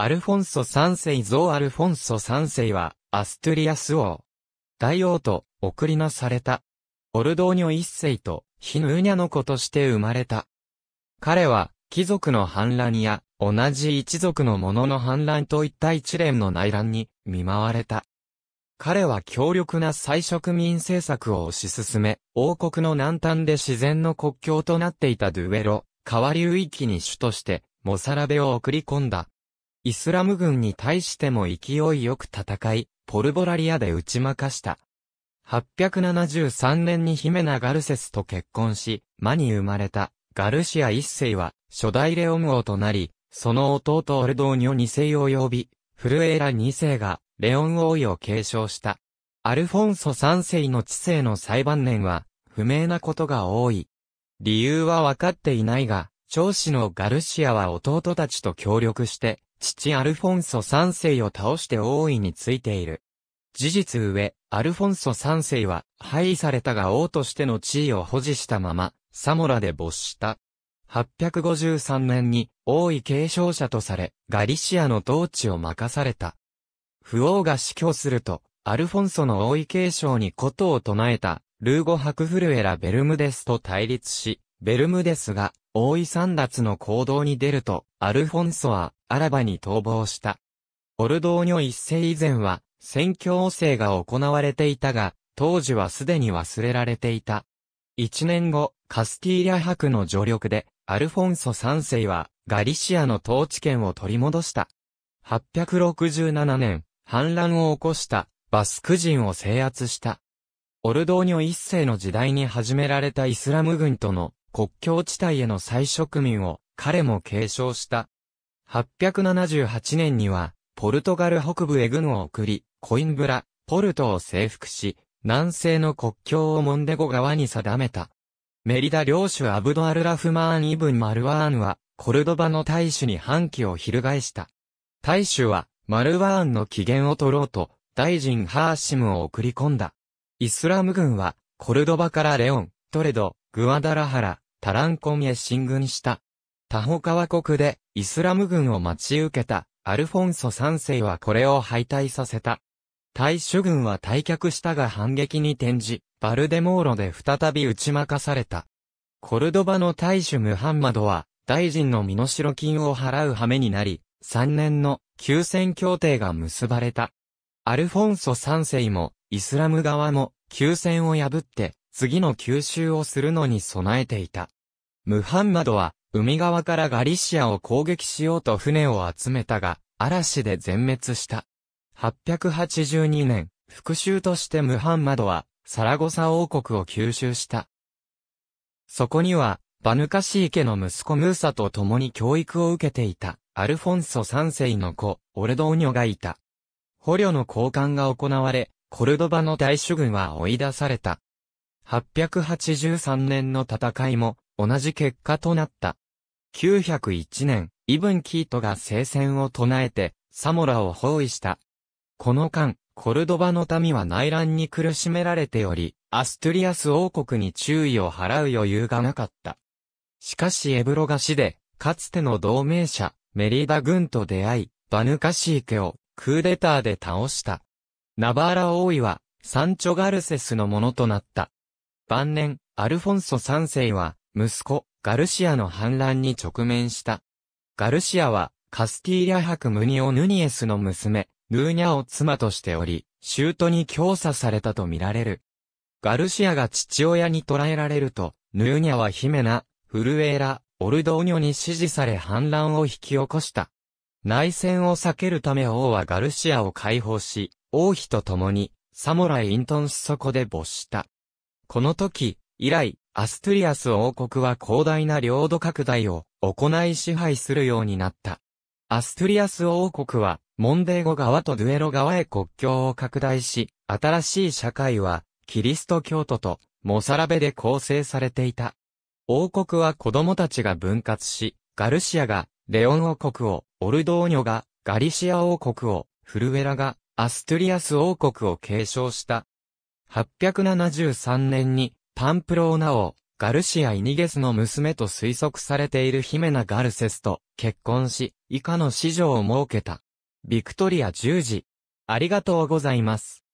アルフォンソ3世像アルフォンソ3世は、アストゥリアス王。大王と、送りなされた。オルドーニョ一世と、ヒヌーニャの子として生まれた。彼は、貴族の反乱や、同じ一族の者の反乱といった一連の内乱に見舞われた。彼は強力な再植民政策を推し進め、王国の南端で自然の国境となっていたドゥエロ、川流域に主として、モサラベを送り込んだ。イスラム軍に対しても勢いよく戦い、ポルボラリアで打ち負かした。873年にヒメナ・ガルセスと結婚し、魔に生まれたガルシア一世は初代レオン王となり、その弟オルドーニョ二世を呼び、フルエーラ二世がレオン王位を継承した。アルフォンソ三世の知性の裁判年は、不明なことが多い。理由は分かっていないが、長子のガルシアは弟たちと協力して、父アルフォンソ三世を倒して王位についている。事実上、アルフォンソ三世は、廃位されたが王としての地位を保持したまま、サモラで没した。853年に王位継承者とされ、ガリシアの統治を任された。不王が死去すると、アルフォンソの王位継承にことを唱えた、ルーゴ・ハクフルエラ・ベルムデスと対立し、ベルムデスが王位散奪の行動に出ると、アルフォンソはアラバに逃亡した。オルドーニョ一世以前は、宣教制が行われていたが、当時はすでに忘れられていた。一年後、カスティーリャ伯の助力で、アルフォンソ三世は、ガリシアの統治権を取り戻した。867年、反乱を起こしたバスク人を制圧した。オルドーニョ一世の時代に始められたイスラム軍との国境地帯への再植民を彼も継承した。878年にはポルトガル北部へ軍を送り、コインブラ、ポルトを征服し、南西の国境をモンデゴ川に定めた。メリダ領主アブドアルラフマーン・イブン・マルワーンは、コルドバの大主に反旗を翻した。大主は、マルワーンの機嫌を取ろうと、大臣ハーシムを送り込んだ。イスラム軍は、コルドバからレオン、トレド、グアダラハラ、タランコンへ進軍した。タホ川国で、イスラム軍を待ち受けた、アルフォンソ3世はこれを敗退させた。大主軍は退却したが反撃に転じ、バルデモーロで再び打ち負かされた。コルドバの大主ムハンマドは、大臣の身代金を払う羽目になり、3年の休戦協定が結ばれた。アルフォンソ3世も、イスラム側も、休戦を破って、次の吸収をするのに備えていた。ムハンマドは、海側からガリシアを攻撃しようと船を集めたが、嵐で全滅した。882年、復讐としてムハンマドは、サラゴサ王国を吸収した。そこには、バヌカシー家の息子ムーサと共に教育を受けていた。アルフォンソ3世の子、オルドーニョがいた。捕虜の交換が行われ、コルドバの大主軍は追い出された。883年の戦いも同じ結果となった。901年、イブン・キートが聖戦を唱えて、サモラを包囲した。この間、コルドバの民は内乱に苦しめられており、アストゥリアス王国に注意を払う余裕がなかった。しかしエブロが死で、かつての同盟者、メリーダ軍と出会い、バヌカシー家をクーデターで倒した。ナバーラ王位はサンチョ・ガルセスのものとなった。晩年、アルフォンソ3世は息子、ガルシアの反乱に直面した。ガルシアはカスティーリャ伯ムニオ・ヌニエスの娘、ヌーニャを妻としており、シュートに強査されたとみられる。ガルシアが父親に捕らえられると、ヌーニャはヒメナ、フルエーラ、オルドーニョに支持され反乱を引き起こした。内戦を避けるため王はガルシアを解放し、王妃と共に、サモラへ隠遁し、そこで没した。この時、以来、アストゥリアス王国は広大な領土拡大を行い支配するようになった。アストゥリアス王国は、モンデーゴ川とドゥエロ川へ国境を拡大し、新しい社会は、キリスト教徒と、モサラベで構成されていた。王国は子供たちが分割し、ガルシアがレオン王国を、オルドーニョがガリシア王国を、フルエラがアストゥリアス王国を継承した。873年にパンプローナ王、ガルシア・イニゲスの娘と推測されているヒメナ・ガルセスと結婚し、以下の子女を設けた。ビクトリア十字。ありがとうございます。